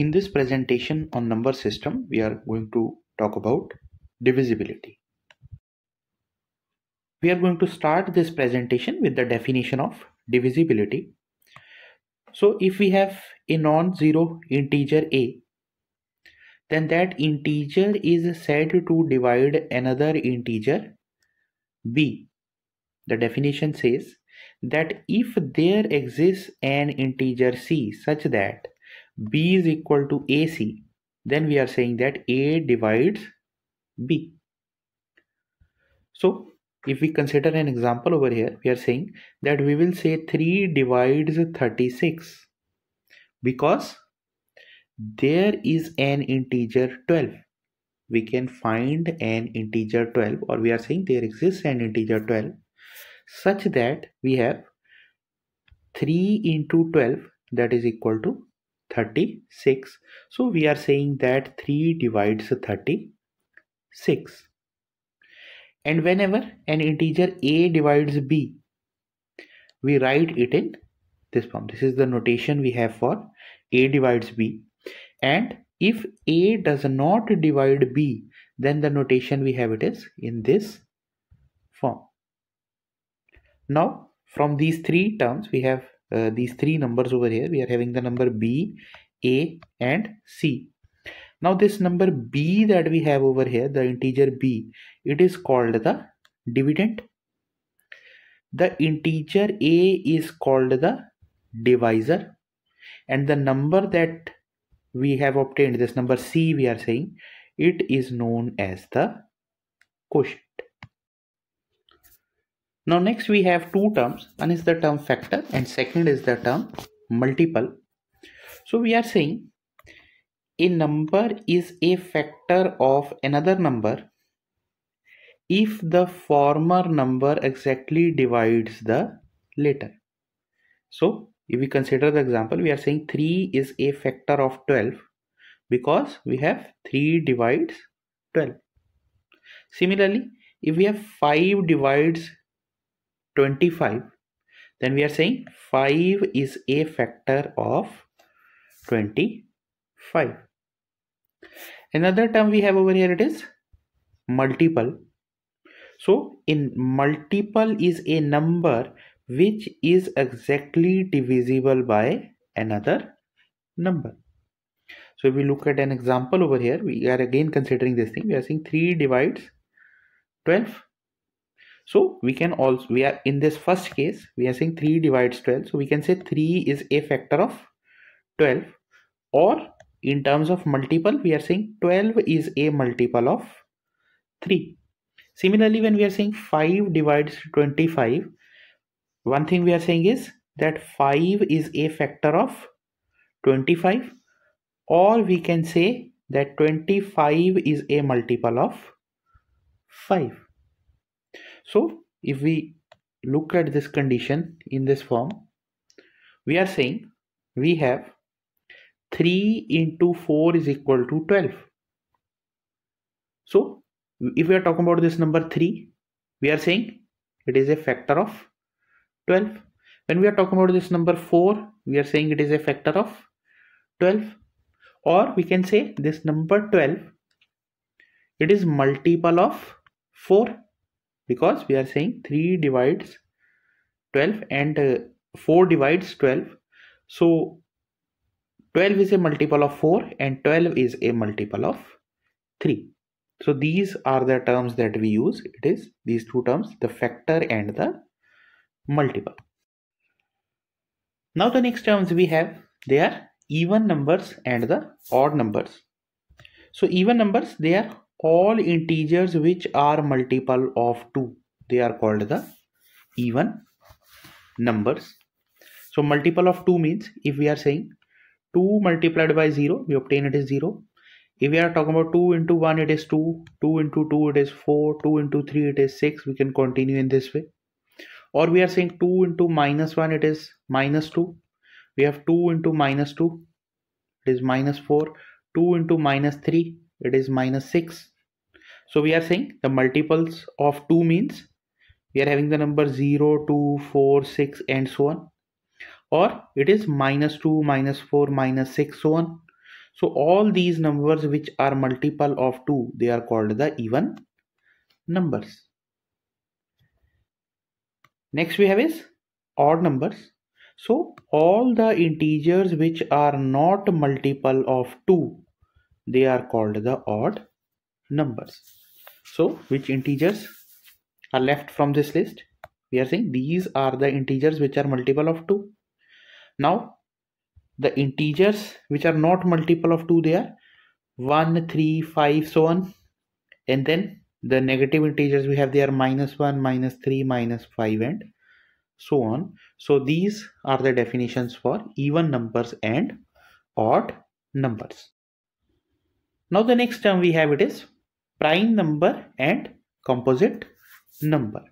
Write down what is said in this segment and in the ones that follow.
In this presentation on number system, we are going to talk about divisibility. We are going to start this presentation with the definition of divisibility. So if we have a non-zero integer a, then that integer is said to divide another integer b. The definition says that if there exists an integer c such that b is equal to ac then we are saying that a divides b. So if we consider an example over here we are saying that we will say 3 divides 36 because there is an integer 12 we can find an integer 12 or we are saying there exists an integer 12 such that we have 3 into 12 that is equal to 36 so we are saying that 3 divides 36 and whenever an integer a divides b we write it in this form. This is the notation we have for a divides b. And if a does not divide b then the notation we have it is in this form. Now from these three terms we have uh, these three numbers over here we are having the number b a and c. Now this number b that we have over here the integer b it is called the dividend. The integer a is called the divisor. And the number that we have obtained this number c we are saying it is known as the quotient now next we have two terms. One is the term factor and second is the term multiple. So we are saying a number is a factor of another number if the former number exactly divides the later. So if we consider the example, we are saying 3 is a factor of 12 because we have 3 divides 12. Similarly, if we have 5 divides 25 then we are saying 5 is a factor of 25 another term we have over here it is multiple. So in multiple is a number which is exactly divisible by another number. So if we look at an example over here we are again considering this thing. We are saying 3 divides 12 so we can also we are in this first case we are saying 3 divides 12 so we can say 3 is a factor of 12 or in terms of multiple we are saying 12 is a multiple of 3 similarly when we are saying 5 divides 25 one thing we are saying is that 5 is a factor of 25 or we can say that 25 is a multiple of 5 so if we look at this condition in this form, we are saying we have 3 into 4 is equal to 12. So if we are talking about this number 3, we are saying it is a factor of 12. When we are talking about this number 4, we are saying it is a factor of 12. Or we can say this number 12, it is multiple of 4 because we are saying 3 divides 12 and uh, 4 divides 12 so 12 is a multiple of 4 and 12 is a multiple of 3 so these are the terms that we use. It is these two terms the factor and the multiple. Now the next terms we have they are even numbers and the odd numbers. So even numbers they are all integers which are multiple of 2 they are called the even numbers. So multiple of 2 means if we are saying 2 multiplied by 0 we obtain it is 0 if we are talking about 2 into 1 it is 2 2 into 2 it is 4 2 into 3 it is 6 we can continue in this way. Or we are saying 2 into minus 1 it is minus 2 we have 2 into minus 2 it is minus 4 2 into minus 3 it is minus 6 so we are saying the multiples of 2 means we are having the number 0 2 4 6 and so on. Or it is minus 2 minus 4 minus 6 so on. So all these numbers which are multiple of 2 they are called the even numbers. Next we have is odd numbers. So all the integers which are not multiple of 2 they are called the odd numbers so which integers are left from this list? We are saying these are the integers which are multiple of 2 now the integers which are not multiple of 2 they are 1 3 5 so on. And then the negative integers we have they are minus 1 minus 3 minus 5 and so on. So these are the definitions for even numbers and odd numbers. Now the next term we have it is prime number and composite number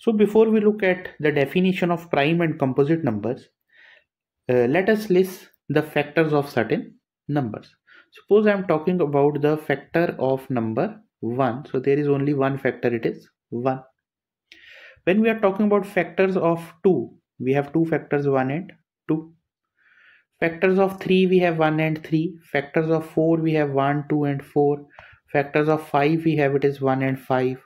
so before we look at the definition of prime and composite numbers, uh, let us list the factors of certain numbers. Suppose I am talking about the factor of number 1. So there is only one factor, it is 1. When we are talking about factors of 2, we have two factors 1 and 2. Factors of 3, we have 1 and 3. Factors of 4, we have 1, 2 and 4. Factors of 5, we have it is 1 and 5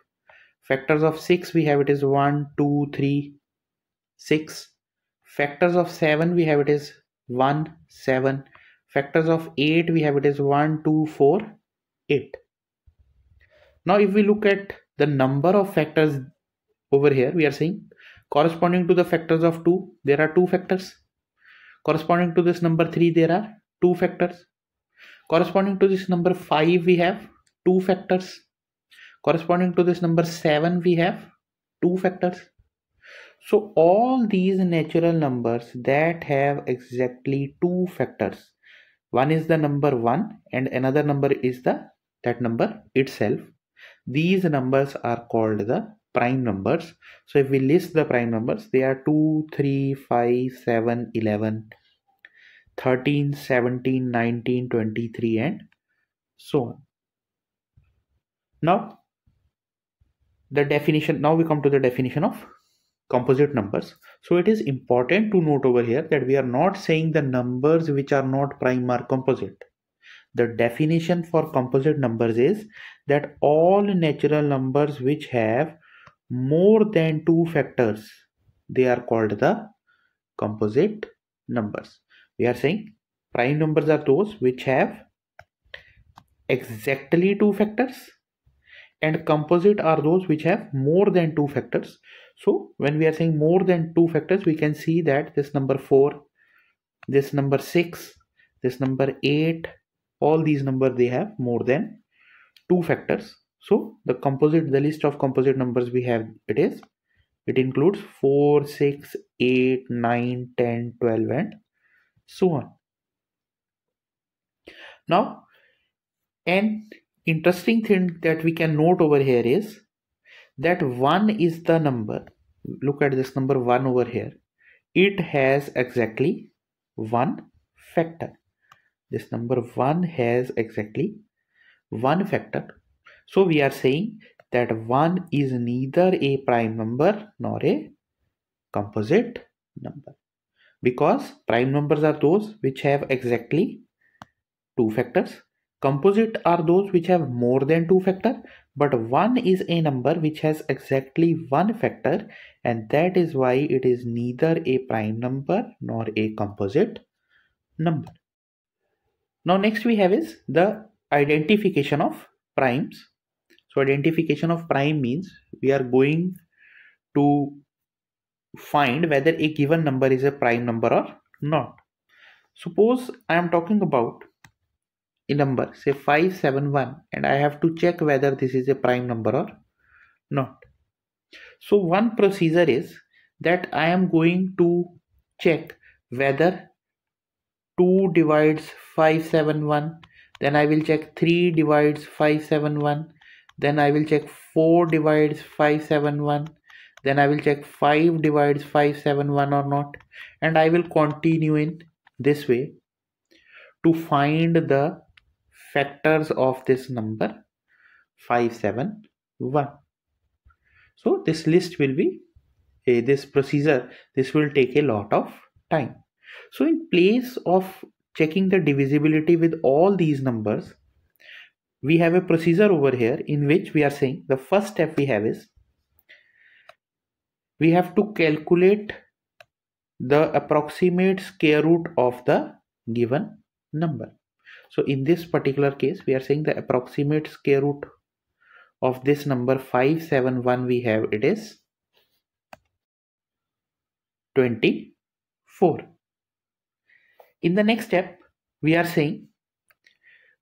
factors of 6 we have it is 1 2 3 6 factors of 7 we have it is 1 7 factors of 8 we have it is 1 2 4 8 now if we look at the number of factors over here we are saying corresponding to the factors of 2 there are two factors. Corresponding to this number 3 there are two factors. Corresponding to this number 5 we have two factors. Corresponding to this number 7 we have two factors. So all these natural numbers that have exactly two factors. One is the number 1 and another number is the that number itself. These numbers are called the prime numbers. So if we list the prime numbers they are 2 3 5 7 11 13 17 19 23 and so on now the definition now we come to the definition of composite numbers. So it is important to note over here that we are not saying the numbers which are not prime are composite. The definition for composite numbers is that all natural numbers which have more than two factors they are called the composite numbers. We are saying prime numbers are those which have exactly two factors and composite are those which have more than two factors. So when we are saying more than two factors we can see that this number 4 this number 6 this number 8 all these numbers they have more than two factors. So the composite the list of composite numbers we have it is it includes 4 6 8 9 10 12 and so on. Now and interesting thing that we can note over here is that 1 is the number. Look at this number 1 over here. It has exactly one factor. This number 1 has exactly one factor. So we are saying that 1 is neither a prime number nor a composite number. Because prime numbers are those which have exactly two factors Composite are those which have more than two factor, but 1 is a number which has exactly one factor and that is why it is neither a prime number nor a composite number. Now next we have is the identification of primes. So identification of prime means we are going to find whether a given number is a prime number or not. Suppose I am talking about a number say 571 and I have to check whether this is a prime number or not. So one procedure is that I am going to check whether 2 divides 571 then I will check 3 divides 571 then I will check 4 divides 571 then I will check 5 divides 571 or not and I will continue in this way to find the factors of this number 571 so this list will be a this procedure this will take a lot of time. So in place of checking the divisibility with all these numbers we have a procedure over here in which we are saying the first step we have is we have to calculate the approximate square root of the given number so in this particular case we are saying the approximate square root of this number 571 we have it is 24 in the next step we are saying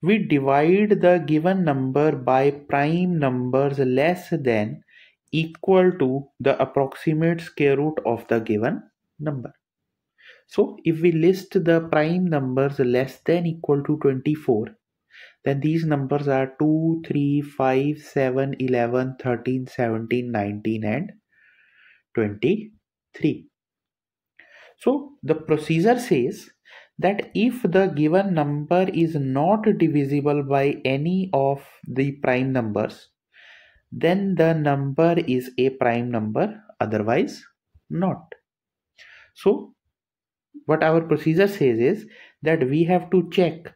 we divide the given number by prime numbers less than equal to the approximate square root of the given number. So if we list the prime numbers less than equal to 24, then these numbers are 2, 3, 5, 7, 11, 13, 17, 19 and 23. So the procedure says that if the given number is not divisible by any of the prime numbers, then the number is a prime number, otherwise not. So what our procedure says is that we have to check.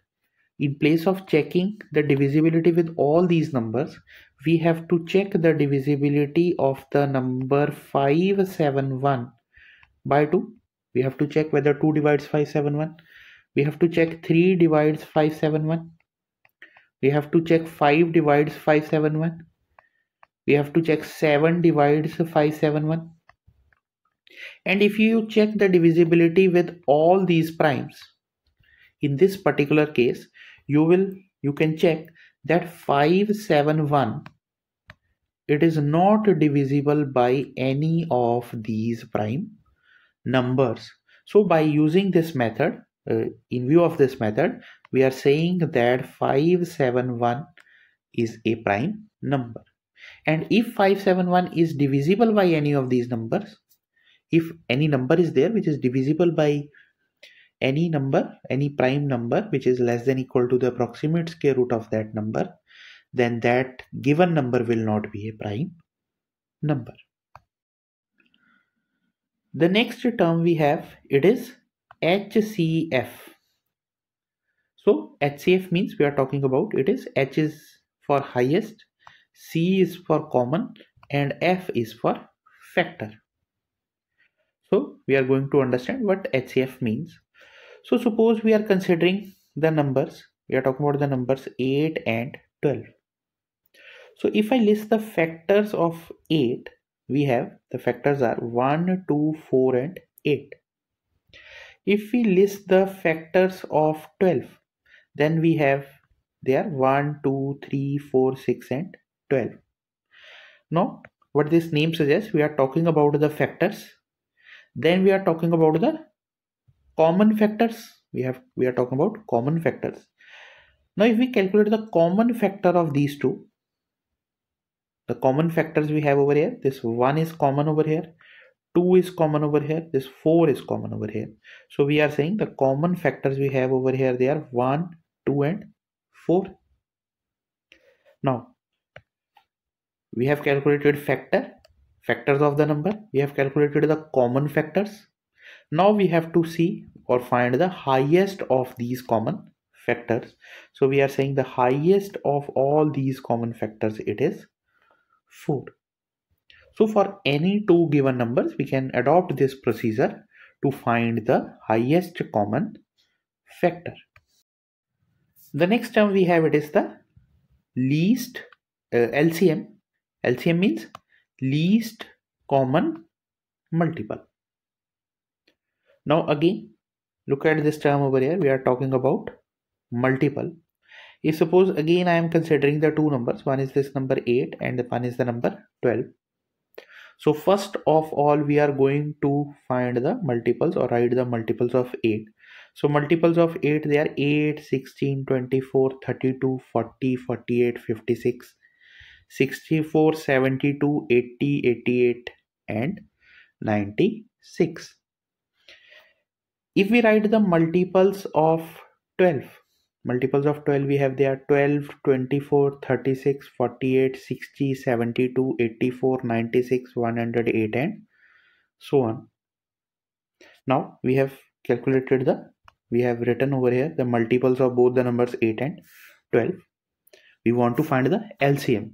In place of checking the divisibility with all these numbers we have to check the divisibility of the number 571 by 2 we have to check whether 2 divides 571 we have to check 3 divides 571 we have to check 5 divides 571 we have to check 7 divides 571 and if you check the divisibility with all these primes in this particular case you will you can check that 571 it is not divisible by any of these prime numbers. So by using this method uh, in view of this method we are saying that 571 is a prime number. And if 571 is divisible by any of these numbers if any number is there which is divisible by any number any prime number which is less than equal to the approximate square root of that number then that given number will not be a prime number. The next term we have it is HCF so HCF means we are talking about it is H is for highest C is for common and F is for factor so we are going to understand what HCF means. So suppose we are considering the numbers, we are talking about the numbers 8 and 12. So if I list the factors of 8, we have the factors are 1, 2, 4 and 8. If we list the factors of 12, then we have they are 1, 2, 3, 4, 6 and 12. Now what this name suggests, we are talking about the factors then we are talking about the common factors. We have we are talking about common factors. Now if we calculate the common factor of these two the common factors we have over here this one is common over here two is common over here this four is common over here. So we are saying the common factors we have over here they are one two and four. Now we have calculated factor factors of the number. We have calculated the common factors. Now we have to see or find the highest of these common factors. So we are saying the highest of all these common factors it is 4 so for any two given numbers we can adopt this procedure to find the highest common factor. The next term we have it is the least uh, LCM LCM means least common multiple. Now again, look at this term over here. We are talking about multiple. If suppose again I am considering the two numbers, one is this number 8 and the one is the number 12. So first of all, we are going to find the multiples or write the multiples of 8. So multiples of 8, they are 8, 16, 24, 32, 40, 48, 56, 64 72 80 88 and 96 if we write the multiples of 12 multiples of 12 we have there 12 24 36 48 60 72 84 96 108 and so on. Now we have calculated the we have written over here the multiples of both the numbers 8 and 12 we want to find the LCM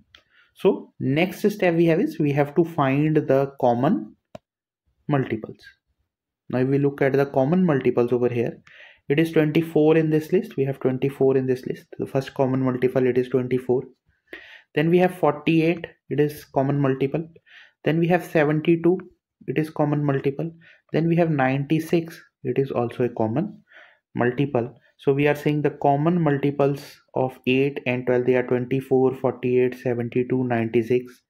so next step we have is we have to find the common multiples. Now if we look at the common multiples over here it is 24 in this list. We have 24 in this list. The first common multiple it is 24 then we have 48 it is common multiple. Then we have 72 it is common multiple. Then we have 96 it is also a common multiple so we are saying the common multiples of 8 and 12 they are 24 48 72 96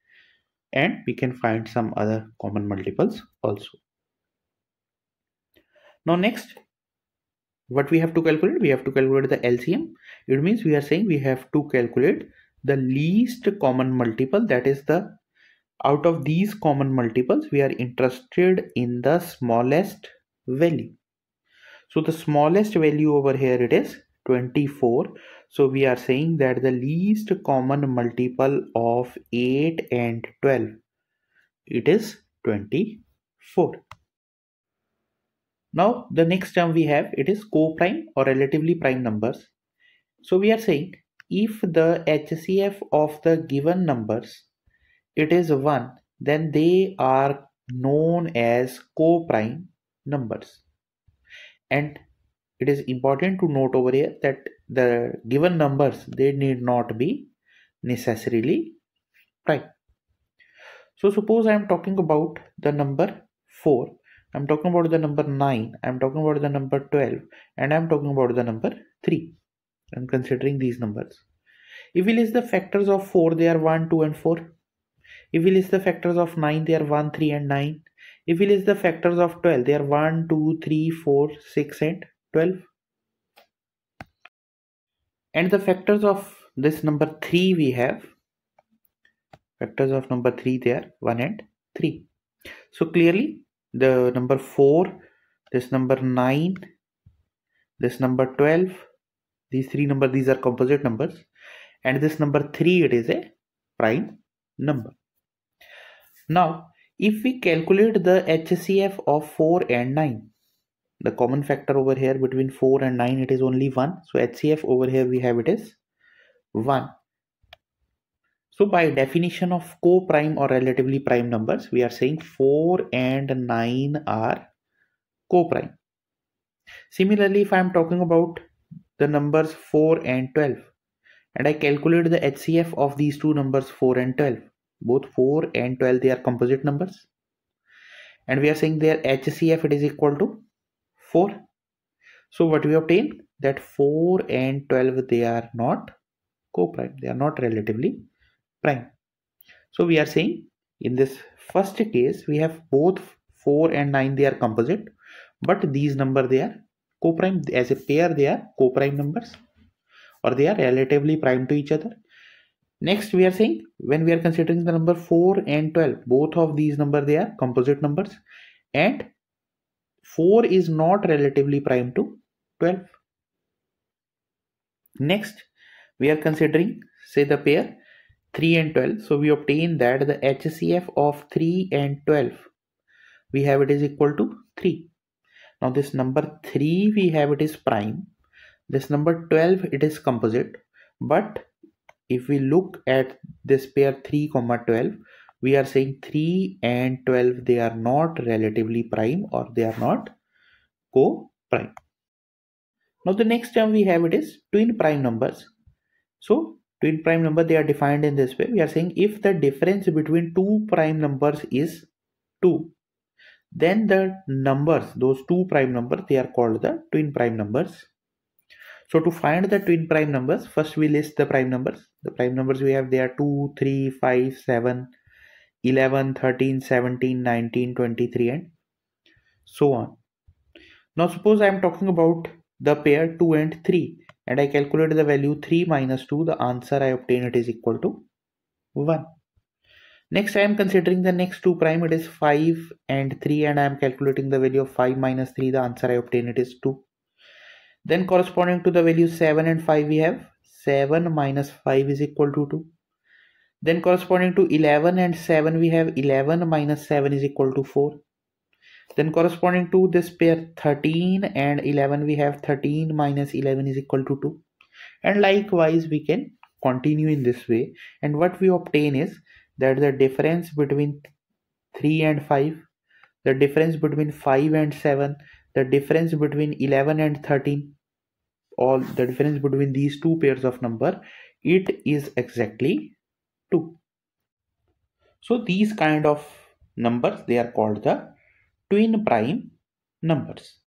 and we can find some other common multiples also. Now next what we have to calculate? We have to calculate the LCM it means we are saying we have to calculate the least common multiple that is the out of these common multiples we are interested in the smallest value so the smallest value over here it is 24 so we are saying that the least common multiple of 8 and 12 it is 24 now the next term we have it is co-prime or relatively prime numbers. So we are saying if the HCF of the given numbers it is 1 then they are known as co-prime numbers. And it is important to note over here that the given numbers they need not be necessarily prime. So suppose I am talking about the number 4 I'm talking about the number 9, I'm talking about the number 12, and I'm talking about the number 3. I'm considering these numbers. If we list the factors of 4, they are 1, 2, and 4. If we list the factors of 9, they are 1, 3, and 9. If we list the factors of 12, they are 1, 2, 3, 4, 6, and 12. And the factors of this number 3 we have. Factors of number 3 they are 1 and 3. So clearly the number 4 this number 9 this number 12 these three numbers these are composite numbers and this number 3 it is a prime number now if we calculate the HCF of 4 and 9 the common factor over here between 4 and 9 it is only 1 so HCF over here we have it is 1 so by definition of co-prime or relatively prime numbers, we are saying 4 and 9 are co-prime. Similarly, if I am talking about the numbers 4 and 12 and I calculate the HCF of these two numbers 4 and 12, both 4 and 12 they are composite numbers and we are saying their HCF it is equal to 4. So what we obtain that 4 and 12 they are not co-prime, they are not relatively prime. So we are saying in this first case we have both 4 and 9 they are composite but these number they are co-prime as a pair they are co-prime numbers or they are relatively prime to each other. Next we are saying when we are considering the number 4 and 12 both of these number they are composite numbers. And 4 is not relatively prime to 12. Next we are considering say the pair 3 and 12 so we obtain that the HCF of 3 and 12 we have it is equal to 3 now this number 3 we have it is prime. This number 12 it is composite. But if we look at this pair 3 comma 12 we are saying 3 and 12 they are not relatively prime or they are not co-prime. Now the next term we have it is twin prime numbers. So twin prime number they are defined in this way. We are saying if the difference between two prime numbers is 2 then the numbers those two prime numbers they are called the twin prime numbers so to find the twin prime numbers first we list the prime numbers. The prime numbers we have they are 2 3 5 7 11 13 17 19 23 and so on. Now suppose i am talking about the pair 2 and 3 and I calculate the value 3 minus 2 the answer I obtain it is equal to 1 next I am considering the next two prime it is 5 and 3 and I am calculating the value of 5 minus 3 the answer I obtain it is 2 then corresponding to the value 7 and 5 we have 7 minus 5 is equal to 2 then corresponding to 11 and 7 we have 11 minus 7 is equal to 4 then corresponding to this pair 13 and 11 we have 13 minus 11 is equal to 2 and likewise we can continue in this way. And what we obtain is that the difference between 3 and 5 the difference between 5 and 7 the difference between 11 and 13 all the difference between these two pairs of number it is exactly 2 so these kind of numbers they are called the twin prime numbers